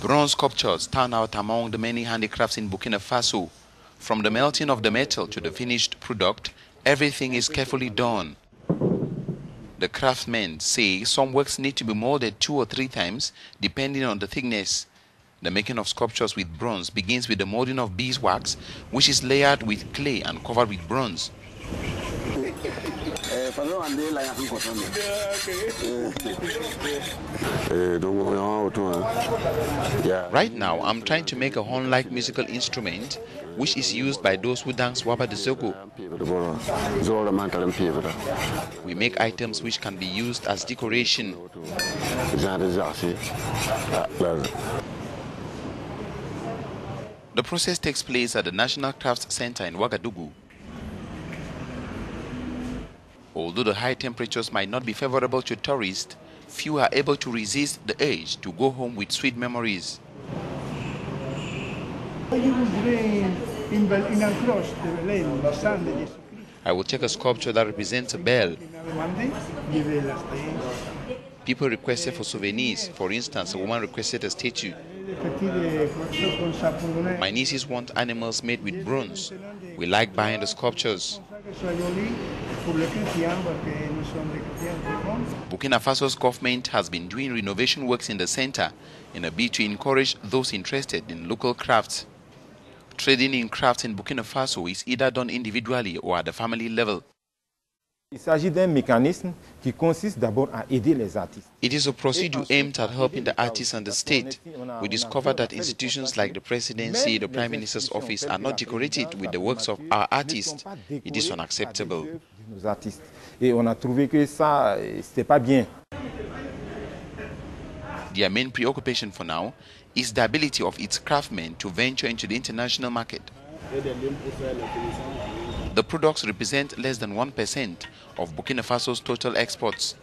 Bronze sculptures stand out among the many handicrafts in Burkina Faso. From the melting of the metal to the finished product, everything is carefully done. The craftsmen say some works need to be molded two or three times depending on the thickness. The making of sculptures with bronze begins with the molding of beeswax, which is layered with clay and covered with bronze. Right now, I'm trying to make a horn-like musical instrument which is used by those who dance Waba de Zogo. We make items which can be used as decoration. The process takes place at the National Crafts Center in Ouagadougou. Although the high temperatures might not be favorable to tourists, few are able to resist the urge to go home with sweet memories. I will take a sculpture that represents a bell. People requested for souvenirs. For instance, a woman requested a statue. My nieces want animals made with bronze. We like buying the sculptures. Burkina Faso's government has been doing renovation works in the center in a bid to encourage those interested in local crafts. Trading in crafts in Burkina Faso is either done individually or at the family level. Il s'agit d'un mécanisme qui consiste d'abord à aider les artistes. It is a procedure aimed at helping the artists and the state. We discovered that institutions like the presidency, the prime minister's office are not decorated with the works of our artists. It is unacceptable. Et on a trouvé que ça, c'était pas bien. Their main preoccupation for now is the ability of its craftsmen to venture into the international market. The products represent less than 1% of Burkina Faso's total exports.